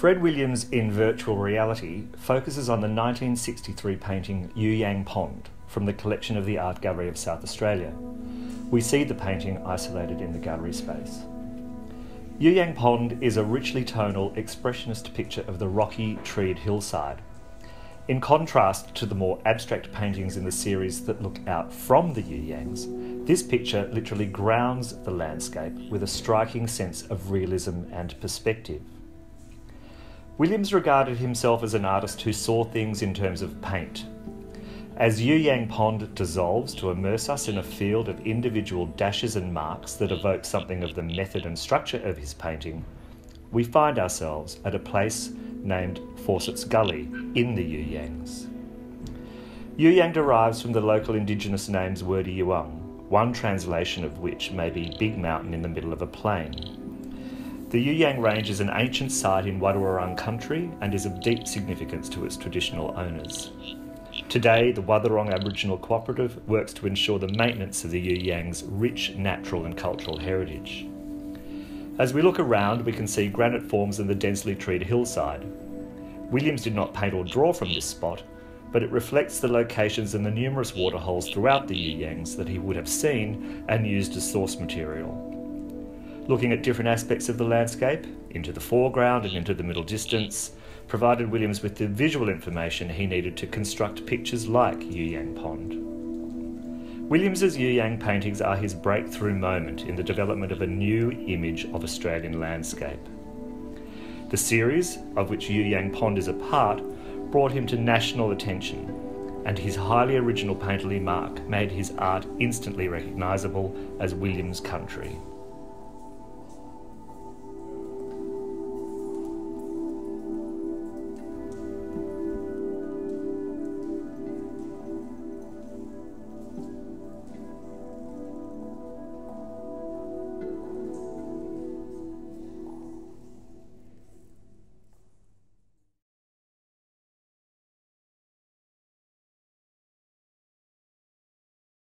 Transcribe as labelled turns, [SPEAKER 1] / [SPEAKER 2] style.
[SPEAKER 1] Fred Williams in Virtual Reality focuses on the 1963 painting You Yang Pond from the collection of the Art Gallery of South Australia. We see the painting isolated in the gallery space. You Yang Pond is a richly tonal, expressionist picture of the rocky, treed hillside. In contrast to the more abstract paintings in the series that look out from the You Yangs, this picture literally grounds the landscape with a striking sense of realism and perspective. Williams regarded himself as an artist who saw things in terms of paint. As You Yang Pond dissolves to immerse us in a field of individual dashes and marks that evoke something of the method and structure of his painting, we find ourselves at a place named Fawcett's Gully in the You Yangs. You Yang derives from the local indigenous names Wurdi Youang, one translation of which may be Big Mountain in the middle of a plain. The You Yang Range is an ancient site in Wadawurrung country and is of deep significance to its traditional owners. Today, the Wathaurong Aboriginal Cooperative works to ensure the maintenance of the You Yang's rich natural and cultural heritage. As we look around, we can see granite forms in the densely treed hillside. Williams did not paint or draw from this spot, but it reflects the locations and the numerous waterholes throughout the You Yangs that he would have seen and used as source material looking at different aspects of the landscape, into the foreground and into the middle distance, provided Williams with the visual information he needed to construct pictures like You Yang Pond. Williams's You Yang paintings are his breakthrough moment in the development of a new image of Australian landscape. The series, of which You Yang Pond is a part, brought him to national attention, and his highly original painterly mark made his art instantly recognisable as Williams' country.